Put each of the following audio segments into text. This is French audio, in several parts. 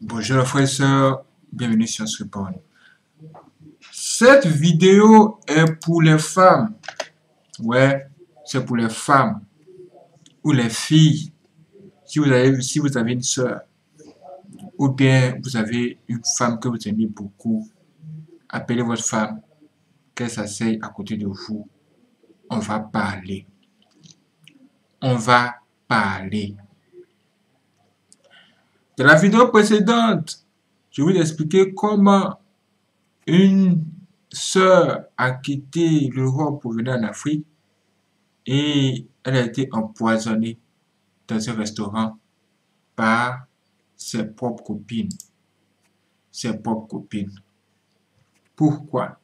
Bonjour frères et sœurs, bienvenue sur Scripon. Cette vidéo est pour les femmes. Ouais, c'est pour les femmes ou les filles. Si vous avez, si vous avez une sœur ou bien vous avez une femme que vous aimez beaucoup, appelez votre femme, qu'elle s'asseye à côté de vous. On va parler. On va parler. Dans la vidéo précédente, je vous ai expliqué comment une sœur a quitté l'Europe pour venir en Afrique et elle a été empoisonnée dans un restaurant par ses propres copines. Ses propres copines. Pourquoi?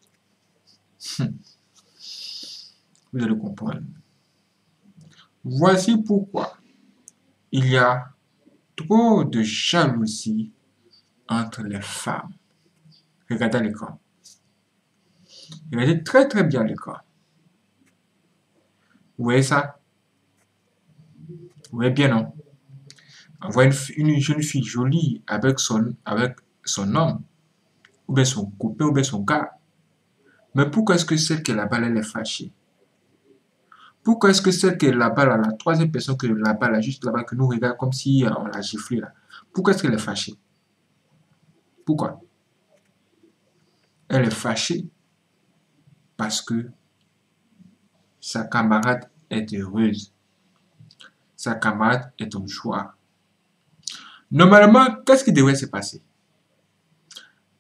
Vous allez comprendre. Voici pourquoi il y a trop de jalousie entre les femmes. Regardez l'écran. Regardez très très bien l'écran. Vous voyez ça? Vous voyez bien, non? On voit une, jeune fille jolie avec son, avec son homme, ou bien son copain, ou bien son gars. Mais pourquoi est-ce que celle qui est là-bas, elle est fâchée? Pourquoi est-ce que celle qui est là-bas, la troisième personne que là-bas, là, juste là-bas, que nous regarde comme si euh, on l'a giflé là, pourquoi est-ce qu'elle est fâchée? Pourquoi? Elle est fâchée parce que sa camarade est heureuse. Sa camarade est en joie. Normalement, qu'est-ce qui devrait se passer?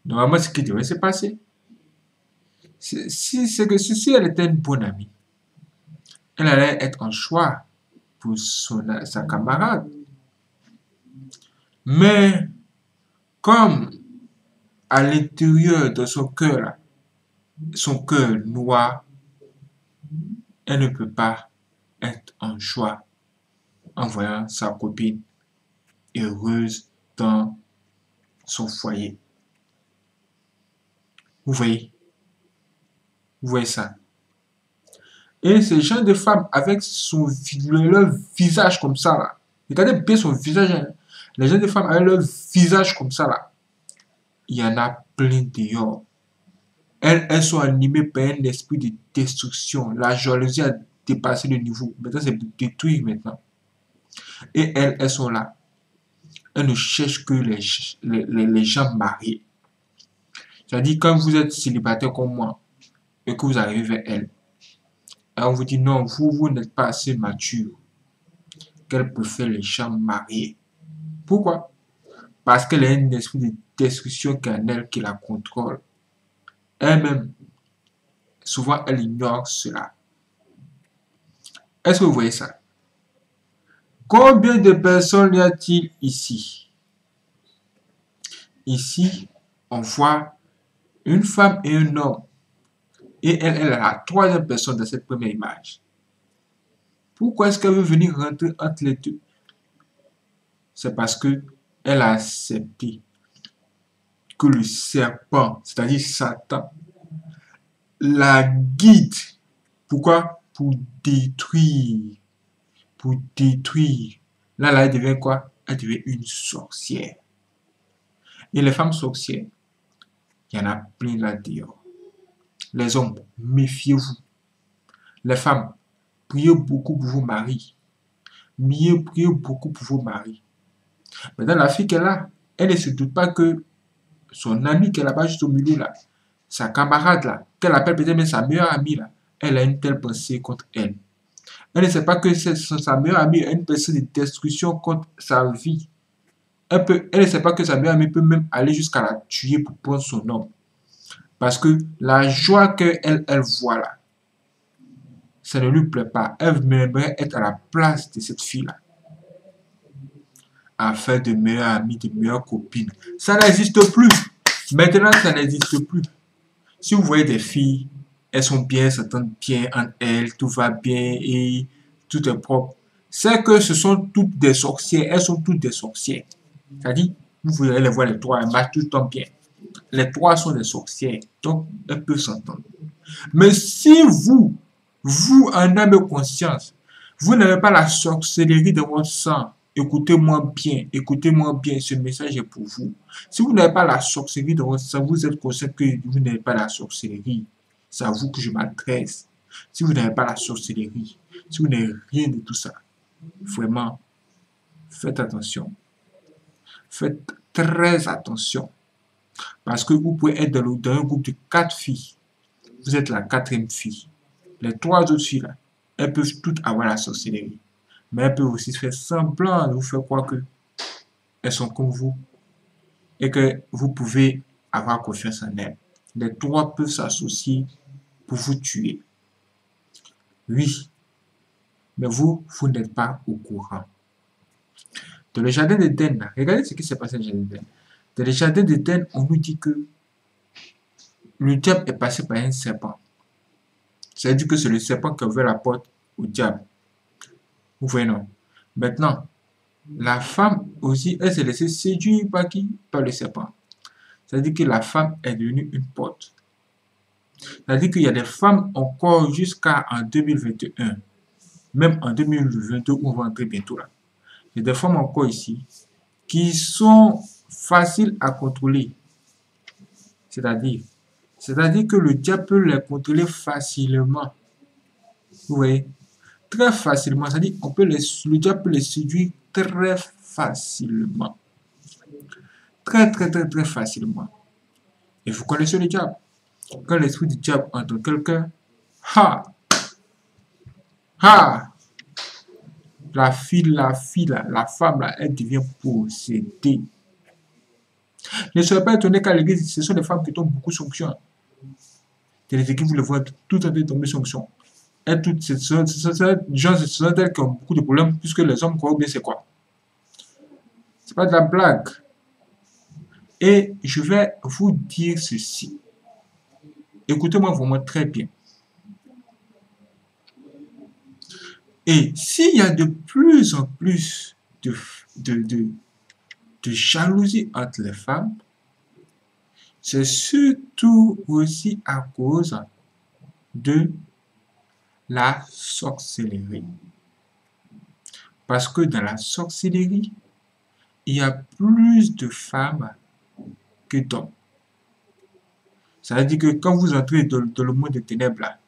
Normalement, ce qui devrait se passer, c'est que si elle était une bonne amie, elle allait être en choix pour son, sa camarade. Mais comme à l'intérieur de son cœur, son cœur noir, elle ne peut pas être en joie en voyant sa copine heureuse dans son foyer. Vous voyez? Vous voyez ça? Et ces gens de femmes avec son, leur visage comme ça, là. Regardez bien son visage. Hein. Les gens de femmes avec leur visage comme ça, là. Il y en a plein dehors. Elles, elles sont animées par un esprit de destruction. La jalousie a dépassé le niveau. Maintenant, c'est détruire maintenant. Et elles, elles sont là. Elles ne cherchent que les, les, les gens mariés. C'est-à-dire, quand vous êtes célibataire comme moi, et que vous arrivez vers elles, et on vous dit non, vous, vous n'êtes pas assez mature. Qu'elle préfère les gens mariés. Pourquoi? Parce qu'elle a un esprit de destruction elle qui la contrôle. Elle-même, souvent, elle ignore cela. Est-ce que vous voyez ça? Combien de personnes y a-t-il ici? Ici, on voit une femme et un homme et elle, est la troisième personne de cette première image. Pourquoi est-ce qu'elle veut venir rentrer entre les deux? C'est parce que elle a accepté que le serpent, c'est-à-dire Satan, la guide. Pourquoi? Pour détruire. Pour détruire. Là, elle devient quoi? Elle devient une sorcière. Et les femmes sorcières, il y en a plein là-dehors. Les hommes, méfiez-vous. Les femmes, priez beaucoup pour vos maris. Priez, priez beaucoup pour vos maris. Maintenant, la fille qu'elle a, elle ne se doute pas que son amie qu'elle a là-bas juste au milieu là, sa camarade là, qu'elle appelle peut-être même sa meilleure amie là, elle a une telle pensée contre elle. Elle ne sait pas que sa meilleure amie a une pensée de destruction contre sa vie. Elle ne sait pas que sa meilleure amie peut même aller jusqu'à la tuer pour prendre son homme. Parce que la joie qu'elle elle voit là, ça ne lui plaît pas. Elle aimerait être à la place de cette fille-là. Afin de meilleures amies, de meilleures copines. Ça n'existe plus. Maintenant, ça n'existe plus. Si vous voyez des filles, elles sont bien, s'entendent bien entre elles, tout va bien et tout est propre. C'est que ce sont toutes des sorcières. Elles sont toutes des sorcières. C'est-à-dire, vous voyez les voir les trois, elles marchent tout le bien les trois sont des sorcières, donc elles peuvent s'entendre. Mais si vous, vous en âme conscience, vous n'avez pas la sorcellerie de votre sang, Écoutez-moi bien, écoutez-moi bien, ce message est pour vous. Si vous n'avez pas la sorcellerie dans votre sang, vous êtes conscient que vous n'avez pas la sorcellerie. C'est à vous que je m'adresse. Si vous n'avez pas la sorcellerie, si vous n'avez rien de tout ça, vraiment, faites attention. Faites très attention. Parce que vous pouvez être dans, un groupe de quatre filles. Vous êtes la quatrième fille. Les trois autres filles, là, elles peuvent toutes avoir la sorcellerie. Mais elles peuvent aussi faire semblant de vous faire croire que elles sont comme vous. Et que vous pouvez avoir confiance en elles. Les trois peuvent s'associer pour vous tuer. Oui. Mais vous, vous n'êtes pas au courant. Dans le jardin d'Éden, regardez ce qui s'est passé dans le jardin d'Éden. Dans le jardin d'Éden, on nous dit que le diable est passé par un serpent. Ça veut dire que c'est le serpent qui a ouvert la porte au diable. Vous voyez, non? Maintenant, la femme aussi, elle s'est laissée séduire par qui? Par le serpent. Ça veut dire que la femme est devenue une porte. Ça veut dire qu'il y a des femmes encore jusqu'à en 2021, même en 2022 où on va entrer bientôt là. Il y a des femmes encore ici qui sont faciles à contrôler. C'est-à-dire, c'est-à-dire que le diable peut les contrôler facilement. Vous voyez? Très facilement. C'est-à-dire on peut les, le diable peut les séduire très facilement. Très, très, très, très facilement. Et vous connaissez le diable. Quand l'esprit du diable entre quelqu'un, ha! Ha! La fille, la fille, la, femme, elle devient possédée. Ne soyez pas étonné qu'à l'église, ce sont des femmes qui tombent beaucoup sur option. Il y a équipes, vous les voyez tout à fait tomber sur option. Et toutes ces gens, ce sont elles qui ont beaucoup de problèmes, puisque les hommes croient bien c'est quoi. C'est pas de la blague. Et je vais vous dire ceci. Écoutez-moi vraiment très bien. Et s'il y a de plus en plus de, de, de jalousie entre les femmes, c'est surtout aussi à cause de la sorcellerie. Parce que dans la sorcellerie, il y a plus de femmes que d'hommes. Ça veut dire que quand vous entrez dans, le monde des ténèbres, là,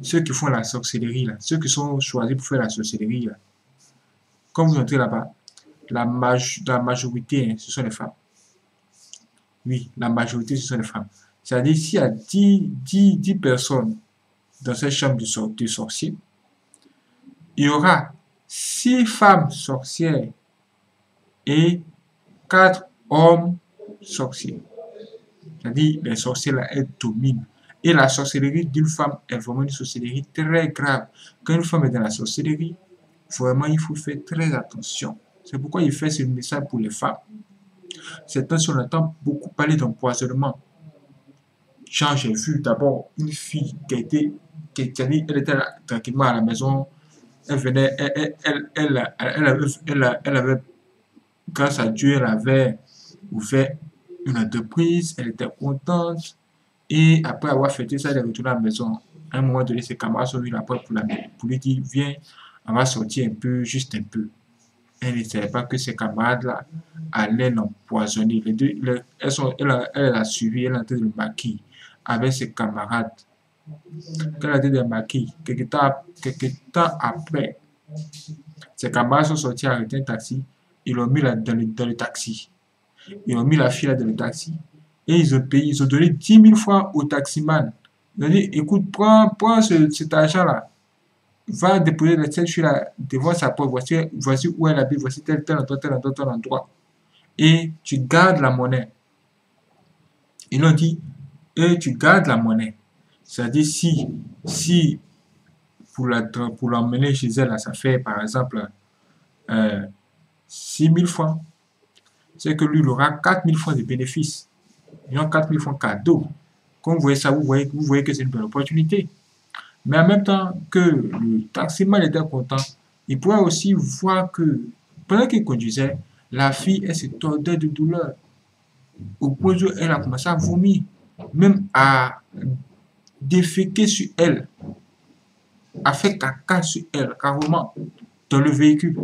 ceux qui font la sorcellerie, là, ceux qui sont choisis pour faire la sorcellerie, là, quand vous entrez là-bas, la, la majorité, hein, ce sont les femmes. Oui, la majorité, ce sont les femmes. C'est-à-dire, s'il y a 10, 10, 10 personnes dans cette chambre de, de sorciers, il y aura 6 femmes sorcières et 4 hommes sorciers. C'est-à-dire, les sorciers, elles dominent. Et la sorcellerie d'une femme est vraiment une sorcellerie très grave. Quand une femme est dans la sorcellerie, vraiment, il faut faire très attention. C'est pourquoi il fait ce message pour les femmes. C'est temps, on entend beaucoup parler d'empoisonnement. Genre, j'ai vu d'abord une fille qui a été, qui, elle était tranquillement à la maison. Elle venait, elle, elle, elle, elle, elle avait, grâce à Dieu, elle avait ouvert une entreprise, elle était contente. Et après avoir fêté ça, elle est retournée à la maison. À un moment donné, ses camarades sont venus la pour, la, pour lui dire Viens, on va sortir un peu, juste un peu. Elle ne savait pas que ses camarades-là allaient l'empoisonner. Les deux, elles, sont, elle, a, elle a suivi, elle a entré le maquis avec ses camarades. Quand elle a été le maquis, quelques temps, quelques temps après, ses camarades sont sortis arrêter un taxi. Ils l'ont mis là, dans, le, dans le taxi. Ils ont mis la fille là dans le taxi. Et ils ont payé, ils ont donné 10 000 francs au taximan. Ils ont dit, écoute, prends, prends cet argent-là. Va déposer cette fille-là devant sa porte. Voici, voici où elle habite, voici tel, tel endroit, tel endroit, tel endroit. Et tu gardes la monnaie. Ils ont dit, et tu gardes la monnaie. C'est-à-dire, si, si pour l'emmener chez elle, ça fait par exemple euh, 6 000 francs, c'est que lui, il aura 4 000 francs de bénéfices. Ils ont 4 000 francs cadeaux. Quand vous voyez ça, vous voyez, vous voyez que c'est une belle opportunité. Mais en même temps que le taximan était content, il pourrait aussi voir que pendant qu'il conduisait, la fille, elle se tordait de douleur. Au point où elle a commencé à vomir, même à déféquer sur elle, à faire caca sur elle, carrément, dans le véhicule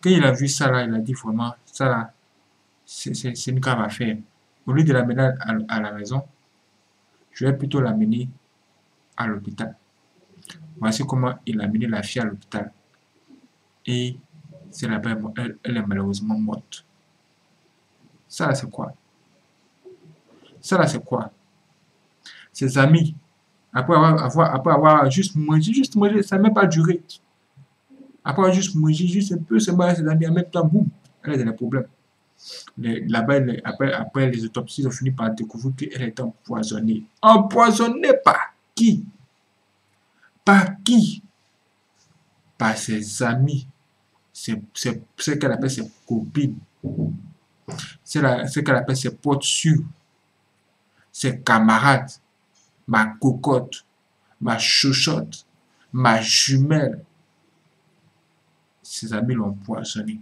Quand il a vu ça là, il a dit vraiment, ça là, c'est une grave affaire. Au lieu de l'amener à, à la maison, je vais plutôt l'amener à l'hôpital. Voici comment il a amené la fille à l'hôpital. Et c'est là elle, elle est malheureusement morte. Ça c'est quoi? Ça c'est quoi? Ses amis, après avoir, après avoir juste mangé, juste mangé, ça n'a même pas duré. Après avoir juste mangé, juste un peu, moi ses amis, en même temps, boum, elle a des problèmes. Là-bas, après, après les autopsies, ont fini par découvrir qu'elle était empoisonnée. Empoisonnée par qui? Par qui? Par ses amis. C'est ce qu'elle appelle ses copines. C'est ce qu'elle appelle ses potes sûrs. Ses camarades. Ma cocotte. Ma chouchotte. Ma jumelle. Ses amis l'ont empoisonnée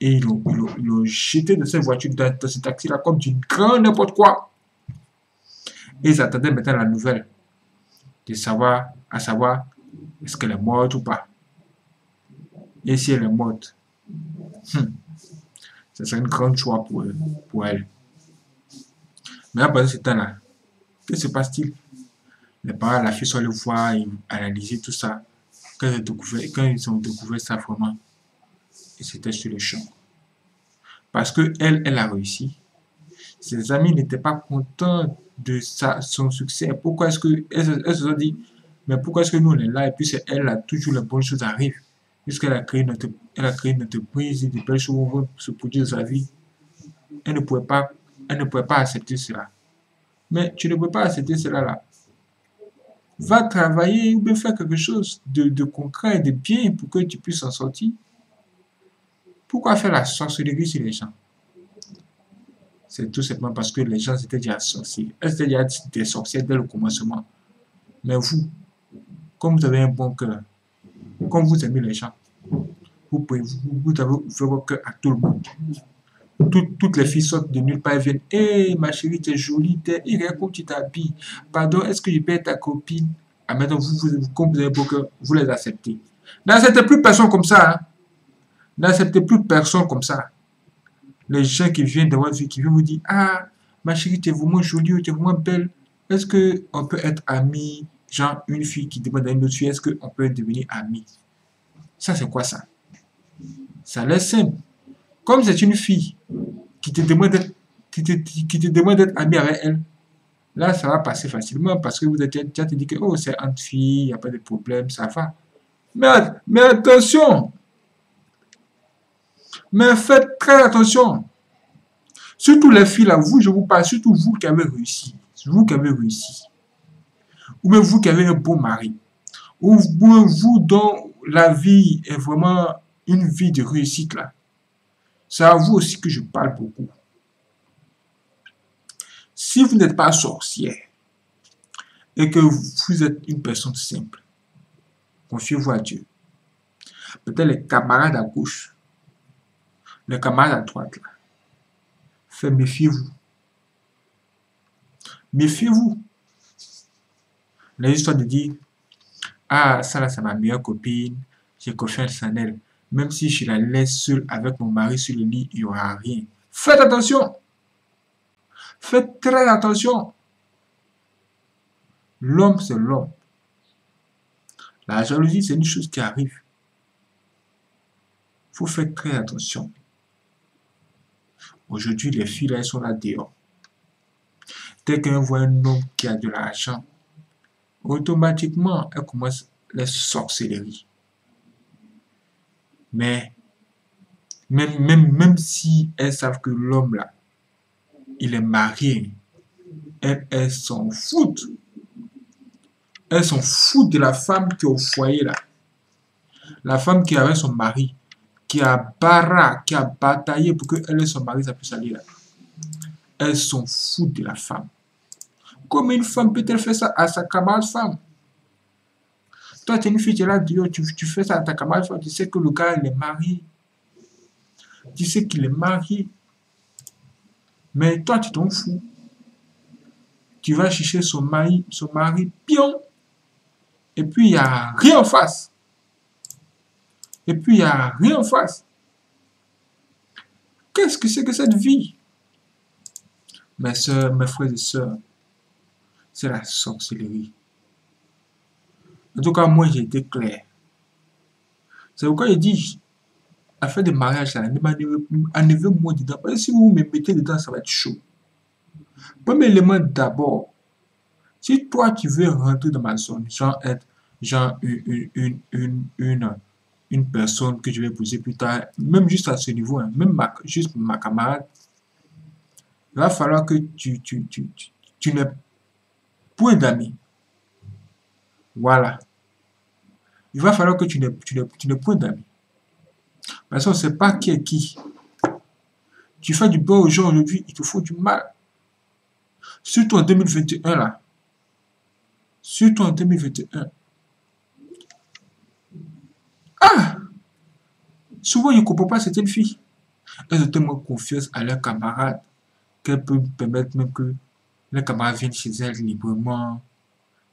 et ils l'ont jeté de cette voiture, dans, ce taxi-là, comme du grand n'importe quoi. Et ils attendaient maintenant la nouvelle de savoir, à savoir, est-ce qu'elle est morte ou pas. Et si elle est morte, hmm, ce serait une grande choix pour, pour elle. Mais après ce temps-là, que se passe-t-il? Les parents, la fille sont allés voir et analyser tout ça. Quand ils, quand ils ont découvert ça vraiment, et c'était sur le champ. Parce que elle, elle a réussi. Ses amis n'étaient pas contents de sa, son succès. Pourquoi est-ce que elles, se sont dit, mais pourquoi est-ce que nous on est là et puis c'est elle a toujours les bonnes choses arrivent? Puisqu'elle a créé notre, elle a créé notre prise des belles choses vont se produire dans sa vie? Elle ne pouvait pas, elle ne pouvait pas accepter cela. Mais tu ne peux pas accepter cela là. Va travailler ou bien faire quelque chose de, de concret et de bien pour que tu puisses en sortir. Pourquoi faire la sorcellerie sur les gens? C'est tout simplement parce que les gens étaient déjà sorciers. Elles étaient déjà des sorcières dès le commencement. Mais vous, comme vous avez un bon cœur, comme vous aimez les gens, vous pouvez vous, avez ouvert votre cœur à tout le monde. toutes les filles sortent de nulle part et viennent. Hé, ma chérie, tu es jolie, t'es, regarde comment tu t'habilles. Pardon, est-ce que je peux être ta copine Ah, maintenant, vous, vous, comme vous avez un bon cœur, vous les acceptez. N'acceptez plus personne comme ça. Hein. N'acceptez plus personne comme ça. Les gens qui viennent dans votre vie, qui viennent vous dire Ah, ma chérie, tu es vraiment jolie, tu es vraiment belle. Est-ce qu'on peut être amis Genre, une fille qui demande à une autre fille Est-ce qu'on peut devenir amis Ça, c'est quoi ça? Ça laisse simple. Comme c'est une fille qui te demande d'être qui te, demande d'être ami avec elle, là, ça va passer facilement parce que vous êtes déjà te dit que oh, c'est entre filles, il n'y a pas de problème, ça va. Mais, mais attention, mais faites très attention. Surtout les filles là, vous, je vous parle, surtout vous qui avez réussi. Vous qui avez réussi. Ou même vous qui avez un bon mari. Ou vous dont la vie est vraiment une vie de réussite là. C'est à vous aussi que je parle beaucoup. Si vous n'êtes pas sorcière et que vous êtes une personne simple, confiez-vous à Dieu. Peut-être les camarades à gauche le camarade à droite, là, fait méfiez-vous. Méfiez-vous. La histoire de dire, ah, ça là, c'est ma meilleure copine, j'ai confiance en elle. Même si je la laisse seule avec mon mari sur le lit, il n'y aura rien. Faites attention. Faites très attention. L'homme, c'est l'homme. La jalousie, c'est une chose qui arrive. Il faut faire très attention. Aujourd'hui, les filles, elles sont là dehors. Dès qu'elles voient un homme qui a de l'argent, automatiquement, elles commencent les sorcelleries. Mais, même, même, même si elles savent que l'homme là, il est marié, elles, elles s'en foutent. Elles s'en foutent de la femme qui est au foyer là. La femme qui avait son mari qui a barra, qui a bataillé pour qu'elle et son mari ça puisse aller là. Elles sont fous de la femme. Comment une femme peut-elle faire ça à sa camarade femme? Toi, tu es une fille, tu es là, tu, tu fais ça à ta camarade femme, tu sais que le gars, il est marié. Tu sais qu'il est marié. Mais toi, tu t'en fous. Tu vas chercher son mari, son mari pion. Et puis, il n'y a rien en face. Et puis, il n'y a rien en face. Qu'est-ce que c'est que cette vie? Mes soeurs, mes frères et sœurs, c'est la sorcellerie. En tout cas, moi, j'ai été clair. C'est pourquoi il dit, affaire de mariage, là, enlevez-moi dedans. Parce que si vous me mettez dedans, ça va être chaud. Premier élément d'abord, si toi tu veux rentrer dans ma zone, genre être genre une, une, une, une, une personne que je vais poser plus tard, même juste à ce niveau, hein, même juste ma camarade, il va falloir que tu, tu, tu, tu, tu n'aies point d'amis. Voilà. Il va falloir que tu n'aies, tu tu point d'amis. Parce qu'on ne sait pas qui est qui. Tu fais du bien aux gens aujourd'hui, il te faut du mal. Surtout en 2021, là. Surtout en 2021. Ah Souvent, ils ne comprennent pas une fille. Elles ont tellement confiance à leurs camarades qu'elles peuvent permettre même que les camarades viennent chez elles librement.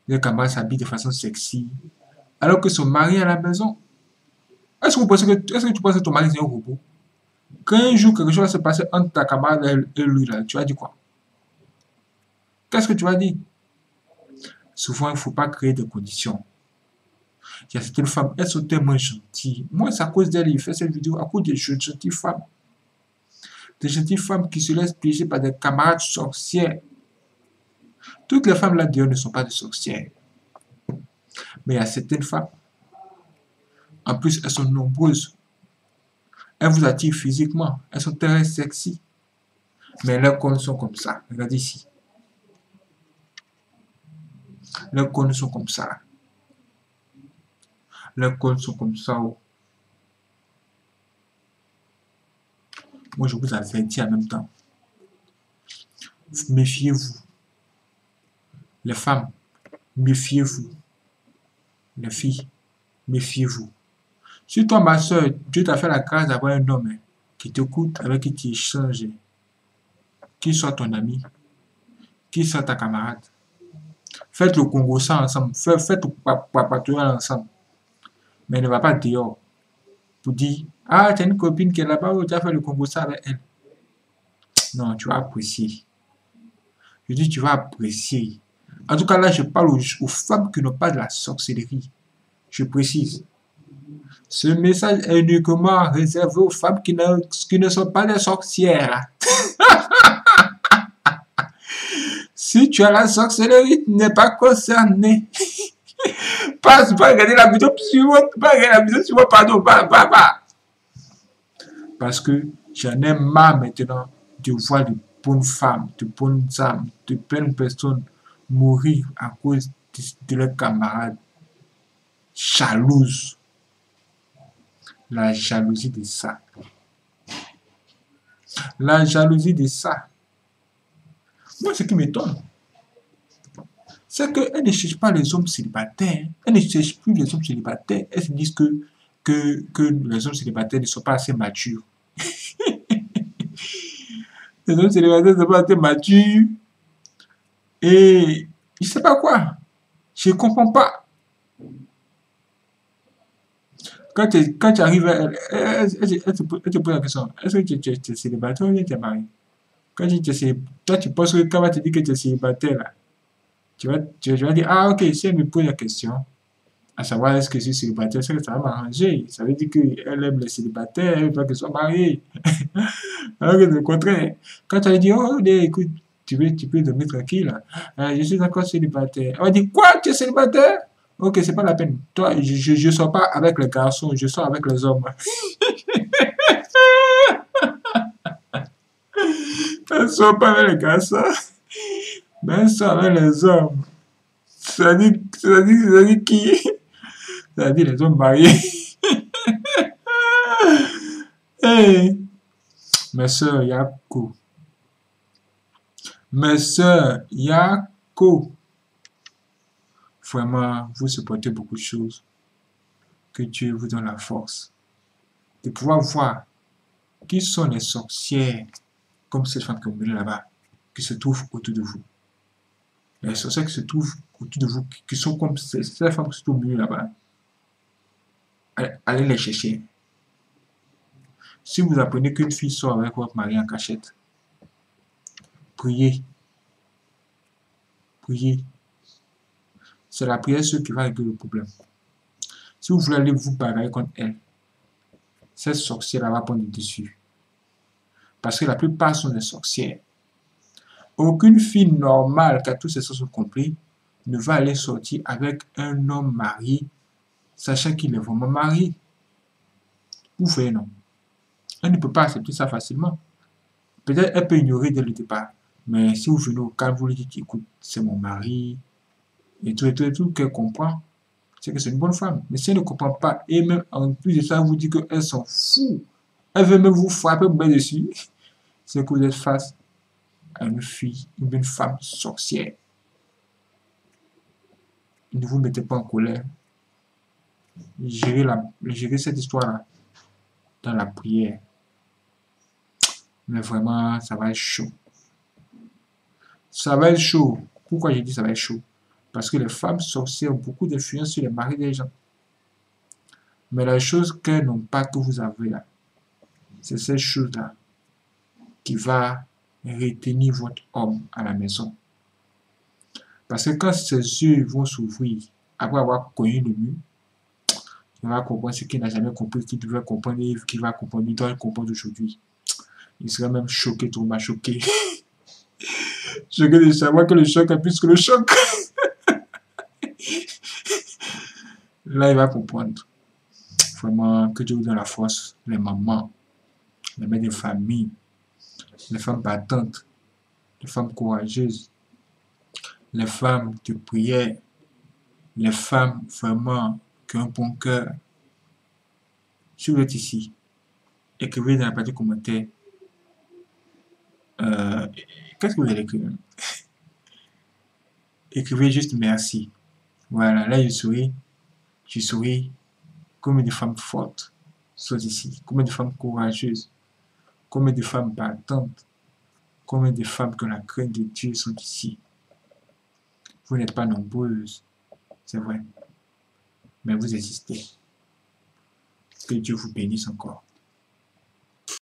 Les camarades s'habillent de façon sexy. Alors que son mari à la maison. Est-ce que, tu penses que ton mari c'est un robot? Quand un jour quelque chose va se passer entre ta camarade et lui, là, tu vas dire quoi? Qu'est-ce que tu vas dire? Souvent, il ne faut pas créer des conditions. Il y a certaines femmes, elles sont tellement gentilles. Moi, c'est à cause d'elles, il fait cette vidéo, à cause des gentilles femmes. Des gentilles femmes qui se laissent piéger par des camarades sorcières. Toutes les femmes là dehors ne sont pas des sorcières. Mais il y a certaines femmes, en plus, elles sont nombreuses. Elles vous attirent physiquement. Elles sont très sexy. Mais leurs cornes sont comme ça. Regardez ici. Leurs cornes sont comme ça. Leurs cornes sont comme ça. Oh. Moi, je vous avertis en même temps. Méfiez-vous. Les femmes, méfiez-vous. Les filles, méfiez-vous. Si toi, ma soeur, Dieu t'a fait la grâce d'avoir un homme hein, qui t'écoute, avec qui tu échanges, qui soit ton ami, qui soit ta camarade, faites le Congo ça ensemble, faites, le ensemble. Mais ne va pas dehors pour dire Ah, tu as une copine qui est là-bas, tu as fait le ça avec elle. Non, tu vas apprécier. Je dis, tu vas apprécier. En tout cas, là, je parle aux, femmes qui n'ont pas de la sorcellerie. Je précise. Ce message est uniquement réservé aux femmes qui ne, qui ne sont pas des sorcières. si tu as la sorcellerie, tu n'es pas concerné. pas, regarder la vidéo pas regarder la vidéo pardon, pas, pas, pas. Parce que j'en ai marre maintenant de voir de bonnes femmes, de bonnes âmes, de bonnes personnes mourir à cause de, leurs camarades jalouses. La jalousie de ça. La jalousie de ça. Moi, ce qui m'étonne, c'est qu'elles ne cherchent pas les hommes célibataires. Elles ne cherchent plus les hommes célibataires. Elles se disent que, que, que les hommes célibataires ne sont pas assez matures. les hommes célibataires ne sont pas assez matures. Et je sais pas quoi. Je ne comprends pas. Quand tu, quand tu arrives, elle, elle, te, pose la question est-ce que tu, es célibataire ou tu es marié? Quand tu es toi, tu penses que quand elle te dit que tu es célibataire, là, tu, vas, tu, vas dire ah, ok, si elle me pose la question, à savoir est-ce que je suis célibataire, que ça va m'arranger? Ça veut dire qu'elle aime les célibataires, elle veut pas qu'elle soit mariée. Alors que le contraire. Quand tu as dit, oh, écoute, tu, veux, tu peux dormir tranquille. Euh, je suis encore célibataire. On va dire, quoi, tu es célibataire? Ok, c'est pas la peine. Toi, je ne sors pas avec les garçons, je sors avec les hommes. je ne sors pas avec les garçons, mais je sors avec les hommes. Ça ça ça dit qui? Ça dit les hommes mariés. hey, mes soeurs, il y a beaucoup. Mes sœurs, Yako, vraiment, vous supportez beaucoup de choses. Que Dieu vous donne la force de pouvoir voir qui sont les sorcières, comme cette femme que vous là-bas, qui se trouvent autour de vous. Les sorcières qui se trouvent autour de vous, qui sont comme cette femme qui se trouve là-bas. Allez les chercher. Si vous apprenez qu'une fille sort avec votre mari en cachette, priez. Priez. C'est la prière qui va régler le problème. Si vous voulez aller vous bagarrer contre elle, cette sorcière va prendre le dessus. Parce que la plupart sont des sorcières. Aucune fille normale a tous ses sens compris ne va aller sortir avec un homme marié, sachant qu'il est vraiment marié. Vous voyez, non Elle ne peut pas accepter ça facilement. Peut-être elle peut ignorer dès le départ. Mais si vous venez au calme, vous lui dites, écoute, c'est mon mari, et tout, et tout, et tout, qu'elle comprend, c'est que c'est une bonne femme. Mais si elle ne comprend pas, et même en plus de ça, vous dit qu'elle s'en fout, elle veut même vous frapper bien dessus, c'est que vous êtes face une fille, une femme sorcière. Ne vous mettez pas en colère. Gérez, la, gérez cette histoire-là dans la prière. Mais vraiment, ça va être chaud. Ça va être chaud. Pourquoi j'ai dit ça va être chaud? Parce que les femmes sorcières ont beaucoup d'influence sur les maris des gens. Mais la chose qu'elles n'ont pas que vous avez là, c'est cette chose-là qui va retenir votre homme à la maison. Parce que quand ses yeux vont s'ouvrir après avoir connu le mur, il va comprendre ce qu'il n'a jamais compris, qu'il devait comprendre qu'il va comprendre, il doit comprendre aujourd'hui. Il sera même choqué, trop mal choqué. choqué de savoir que le choc est plus que le choc. Là, il va comprendre. Vraiment, que Dieu vous donne la force, les mamans, les mères de famille, les femmes battantes, les femmes courageuses, les femmes de prière, les femmes vraiment qui ont un bon cœur. Êtes ici, écrivez dans la partie commentaire. Euh, Qu'est-ce que vous allez écrire? Écrivez juste merci. Voilà, là je souris. Je souris. Combien de femmes fortes sont ici? Combien de femmes courageuses? Combien de femmes battantes Combien de femmes que la crainte de Dieu sont ici Vous n'êtes pas nombreuses, c'est vrai. Mais vous existez. Que Dieu vous bénisse encore.